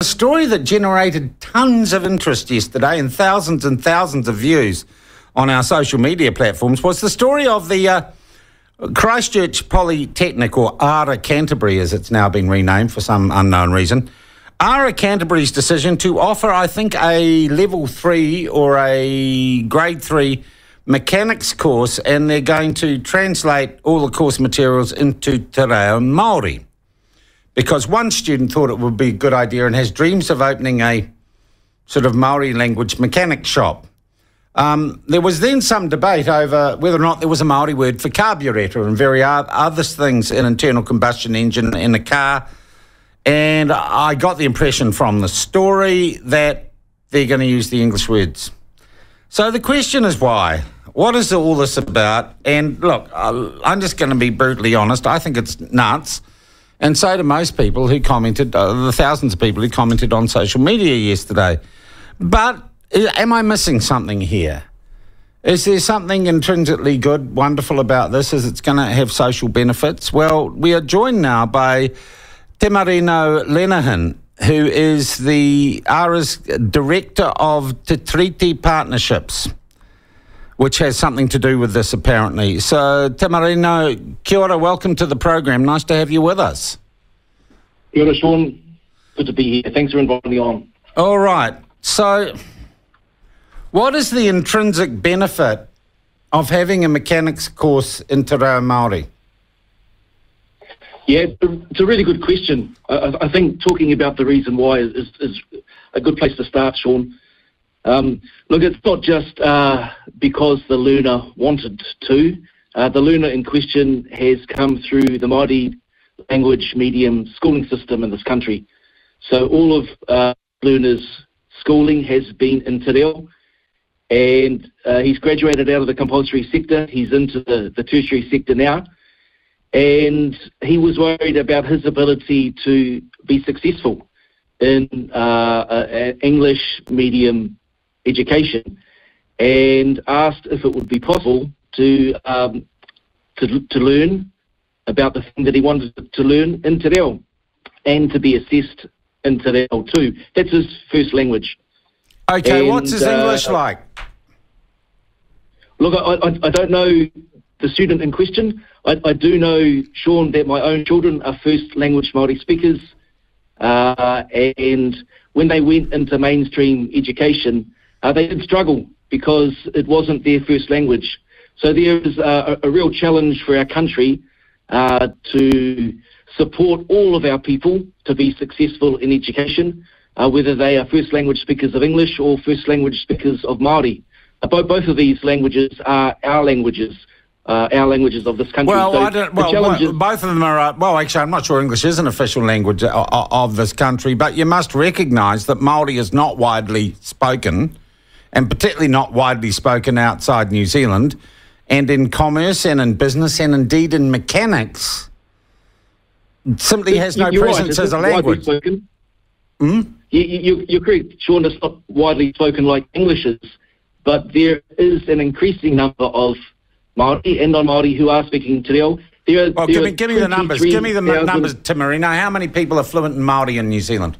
A story that generated tons of interest yesterday and thousands and thousands of views on our social media platforms was the story of the uh, Christchurch Polytechnic, or ARA Canterbury as it's now been renamed for some unknown reason. ARA Canterbury's decision to offer, I think, a level three or a grade three mechanics course, and they're going to translate all the course materials into Te Reo Māori because one student thought it would be a good idea and has dreams of opening a sort of Maori language mechanic shop. Um, there was then some debate over whether or not there was a Maori word for carburetor and very other things in internal combustion engine in a car. And I got the impression from the story that they're going to use the English words. So the question is why? What is all this about? And look, I'm just going to be brutally honest. I think it's nuts. And so do most people who commented, uh, the thousands of people who commented on social media yesterday. But am I missing something here? Is there something intrinsically good, wonderful about this? Is it's going to have social benefits? Well, we are joined now by Te Marino who is the ARA's Director of Te Tiriti Partnerships which has something to do with this apparently. So, Te Marino, kia ora, welcome to the program. Nice to have you with us. Kia ora, Sean. Good to be here. Thanks for inviting me on. All right. So, what is the intrinsic benefit of having a mechanics course in Te Reo Māori? Yeah, it's a really good question. I, I, think talking about the reason why is, is a good place to start, Sean. Um, look, it's not just uh, because the Luna wanted to. Uh, the Luna in question has come through the Māori language medium schooling system in this country. So all of uh, learners' schooling has been in Te Reo, and uh, he's graduated out of the compulsory sector. He's into the, the tertiary sector now, and he was worried about his ability to be successful in uh, English medium education and asked if it would be possible to um, to, to learn about the thing that he wanted to learn in Te Reo and to be assessed in Te Reo too. That's his first language. Okay, and, what's his uh, English like? Look, I, I, I, don't know the student in question. I, I, do know, Sean, that my own children are first language Māori speakers. Uh, and when they went into mainstream education, uh, they did struggle because it wasn't their first language. So there is a, a real challenge for our country uh, to support all of our people to be successful in education, uh, whether they are first language speakers of English or first language speakers of Māori. Uh, both, both of these languages are our languages. Uh, our languages of this country. Well, so I don't, well, well, both of them are. Uh, well, actually, I'm not sure English is an official language of, uh, of this country, but you must recognise that Maori is not widely spoken and particularly not widely spoken outside New Zealand, and in commerce and in business and indeed in mechanics, simply has no you're presence right. as a language. Hmm? You, you, you're correct, Sean. It's not widely spoken like English is, but there is an increasing number of Maori and non-Maori who are speaking Te Reo. There are, well, there give me, give me the numbers. Give me the numbers, Te Marino. How many people are fluent in Maori in New Zealand?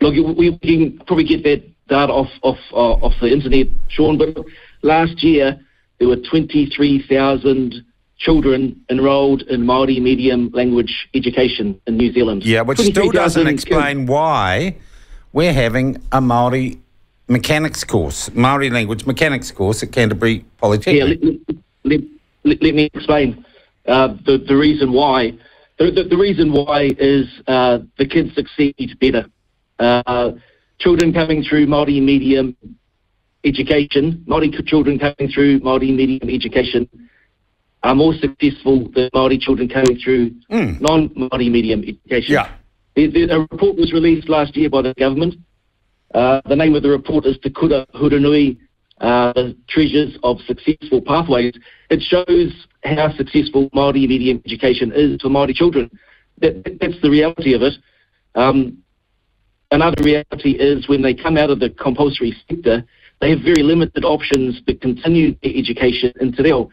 Look, we can probably get that data off off uh, off the internet, Sean. But last year there were 23,000 children enrolled in Maori medium language education in New Zealand. Yeah, which still doesn't explain why we're having a Maori mechanics course, Maori language mechanics course at Canterbury Polytechnic. Yeah, let, let, let, let me explain uh, the the reason why. The, the, the reason why is uh, the kids succeed better. Uh, children coming through Māori medium education, Māori children coming through Māori medium education are more successful than Māori children coming through mm. non-Māori medium education. Yeah. a report was released last year by the government. Uh, the name of the report is Te Kura Huanui, uh, the Treasures of Successful Pathways. It shows how successful Māori medium education is for Māori children. That, that's the reality of it. Um, Another reality is when they come out of the compulsory sector, they have very limited options to continue their education in Te Reo.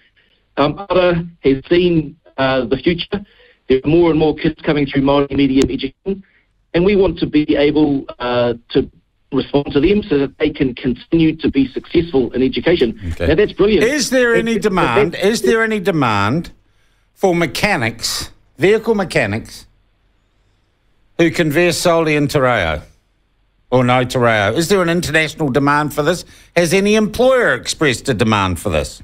Um, Ara has seen uh, the future. There are more and more kids coming through Māori medium education, and we want to be able uh, to respond to them so that they can continue to be successful in education. Okay. Now that's brilliant. Is there any it- demand? it- Is there any demand for mechanics, vehicle mechanics, who can veer solely in Te Reo or no Te Reo? Is there an international demand for this? Has any employer expressed a demand for this?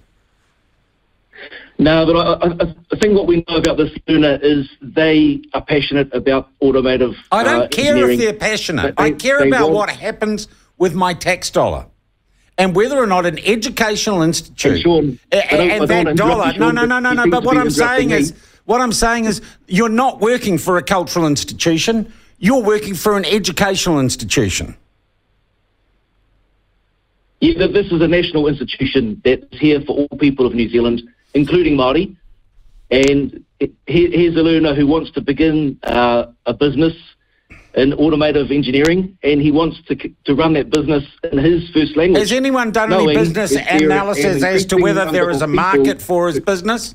No, but I, I, I think what we know about this Luna is they are passionate about automotive. I don't uh, care if they're passionate. But I care about want- what happens with my tax dollar. And whether or not an educational institute Hey, Sean, A- I don't- I and don't that dollar, no, no, no, no, no. But what I'm saying interrupting is, what I'm saying is, you're not working for a cultural institution. You're working for an educational institution. Yeah, this is a national institution that's here for all people of New Zealand, including Māori. And here's a learner who wants to begin uh, a business in automotive engineering, and he wants to to run that business in his first language. Has anyone done any business that there are analysis as to whether there is a market for his business?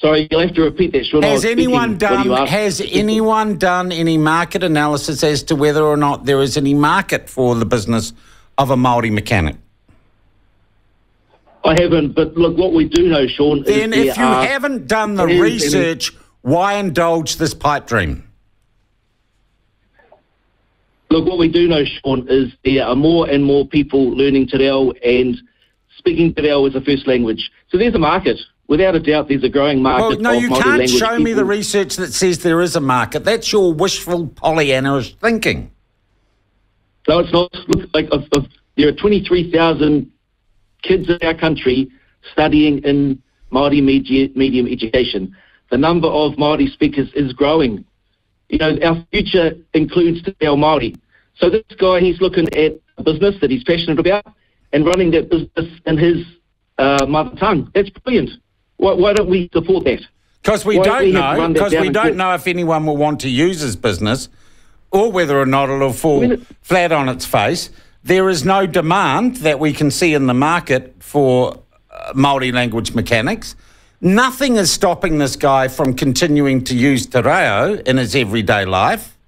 Sorry, you'll have to repeat that, Sean. Has speaking anyone done has anyone done any market analysis as to whether or not there is any market for the business of a Maori mechanic? I haven't, but look, what we do know, Sean, Then if you are- haven't done the is any- research, why indulge this pipe dream? Look, what we do know, Sean, is there are more and more people learning Te Reo and speaking Te Reo as a first language. So there's a market. Without a doubt, there's a growing market. Well, no, you can't show me the research that says there is a market. That's your wishful Pollyannish thinking. No, it's not. Look, like of, of, there are 23,000 kids in our country studying in Māori media, medium education. The number of Māori speakers is growing. You know, our future includes Te Reo Māori. So this guy, he's looking at a business that he's passionate about and running that business in his uh, mother tongue. That's brilliant. Why, why don't we support that? Because we Why don't we know. Because we don't know if anyone will want to use his business, or whether or not it'll fall it- flat on its face. There is no demand that we can see in the market for uh, Maori language mechanics. Nothing is stopping this guy from continuing to use Te Reo in his everyday life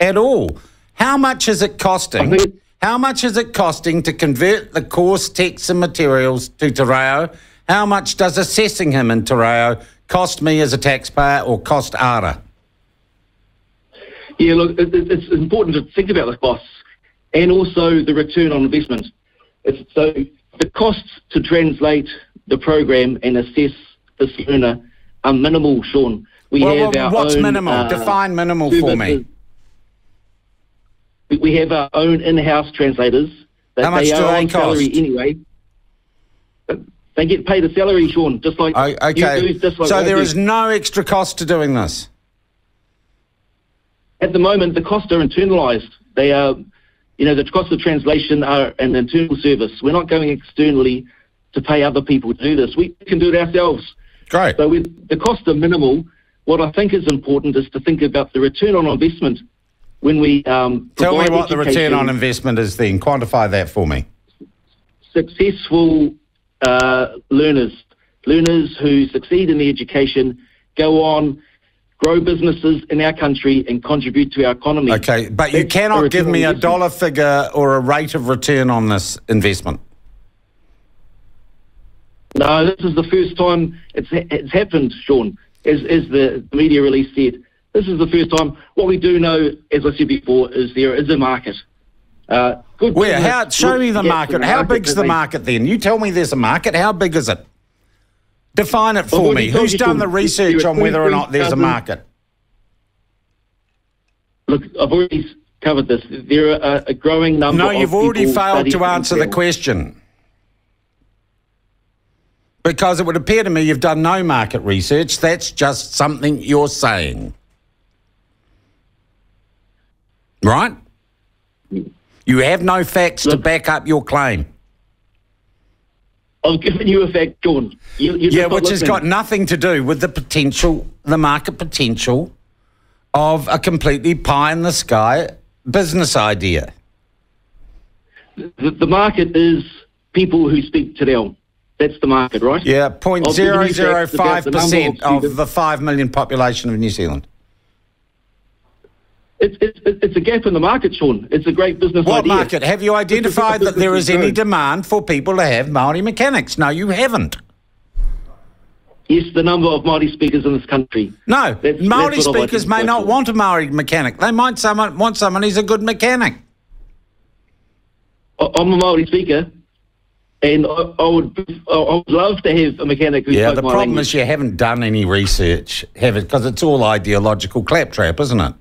at all. How much is it costing? How much is it costing to convert the course texts and materials to Te Reo? How much does assessing him in Te Reo cost me as a taxpayer or cost ARA? Yeah, look, it, it- it's important to think about the costs and also the return on investment. It's, so the costs to translate the program and assess this learner are minimal, Sean. We Well, have well, our what's own, minimal? uh, Define minimal for me. We- have our own in-house translators. That How much they do are they on salary anyway. They get paid a salary, Sean, just like O- you do, just like so I there do. is no extra cost to doing this. At the moment, the costs are internalised. They are, you know, the costs of translation are an internal service. We're not going externally to pay other people to do this. We can do it ourselves. Great. So we, the costs are minimal. What I think is important is to think about the return on investment when we um, Tell me what the return on investment is then. Quantify that for me. successful uh, learners, learners who succeed in the education, go on, grow businesses in our country and contribute to our economy. Okay, but you That's the cannot give me a investment. dollar figure or a rate of return on this investment. No, this is the first time it's it's happened, Sean. As as the media release said, this is the first time. What we do know, as I said before, is there is a market. Uh, good. Where? business How? Show me the market. How big's the they- market then? You tell me there's a market. How big is it? Define it for already me. Who's done the research on whether or not there's a market? Look, I've already covered this. There are a, a growing number. No, you've already failed to answer the question. Because it would appear to me you've done no market research. That's just something you're saying. Right? You have no facts to back up your claim. I've given you a fact, Sean. You, Yeah, which has got nothing to do with the potential, the market potential of a completely pie in the sky business idea. the, the market is people who speak Te Reo. That's the market, right? Yeah, point I've given zero you zero facts about five the number percent of of the five million population of New Zealand. It's, it's, it's a gap in the market, Sean. It's a great business What idea. market? Have you identified that there is any demand for people to have Maori mechanics? No, you haven't. Yes, the number of Māori speakers in this country. No, That's- Maori that's speakers may not want a Maori mechanic. They might someone want someone who's a good mechanic. I'm a Māori speaker, and I, I would I would love to have a mechanic who Yeah, the problem language. is you haven't done any research, have it? Because it's all ideological claptrap, isn't it?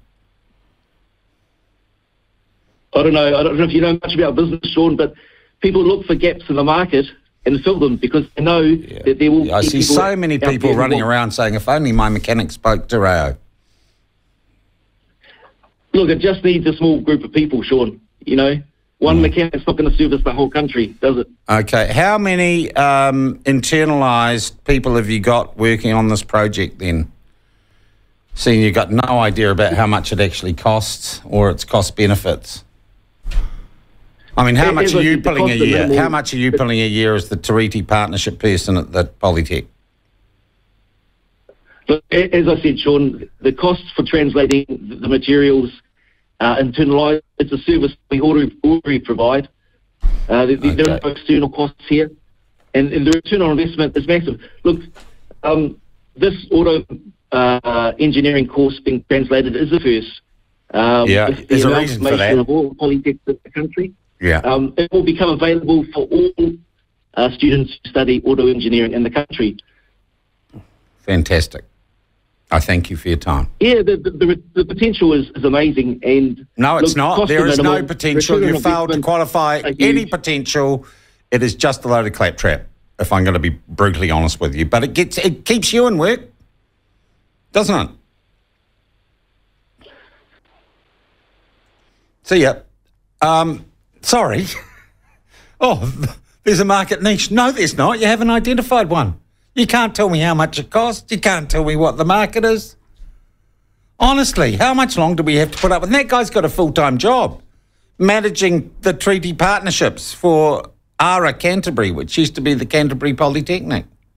I don't know. I don't know if you know much about business, Sean, but people look for gaps in the market and fill them because they know that there will. I be see so many people running around saying, "If only my mechanic spoke Te Reo." Look, it just needs a small group of people, Sean. You know, one Mm. mechanic's not going to service the whole country, does it? Okay, how many um, internalised people have you got working on this project then? Seeing you've got no idea about how much it actually costs or its cost benefits. I mean, how It- much it are you pulling a year? How much are you pulling a year as the Tiriti partnership person at the Polytech? As I said, Sean, the costs for translating the materials uh, internalised, it's a service we already, already provide. Uh, there, there are no external costs here. And, and the return on investment is massive. Look, um, this auto uh, engineering course being translated is the first. Um, Yeah, with the there's a reason for that. Of all polytechs in the country. Yeah. Um, it will become available for all uh, students who study auto engineering in the country. Fantastic. I thank you for your time. Yeah, the, the, the, the potential is, is amazing. And No, it's look, not. There is minimal, no potential. You failed to qualify any potential. It is just a load of claptrap, if I'm going to be brutally honest with you. But it gets it keeps you in work, doesn't it? See ya. Um, sorry. Oh, there's a market niche. No, there's not. You haven't identified one. You can't tell me how much it costs. You can't tell me what the market is. Honestly, how much long do we have to put up? And that guy's got a full time job managing the treaty partnerships for ARA Canterbury, which used to be the Canterbury Polytechnic.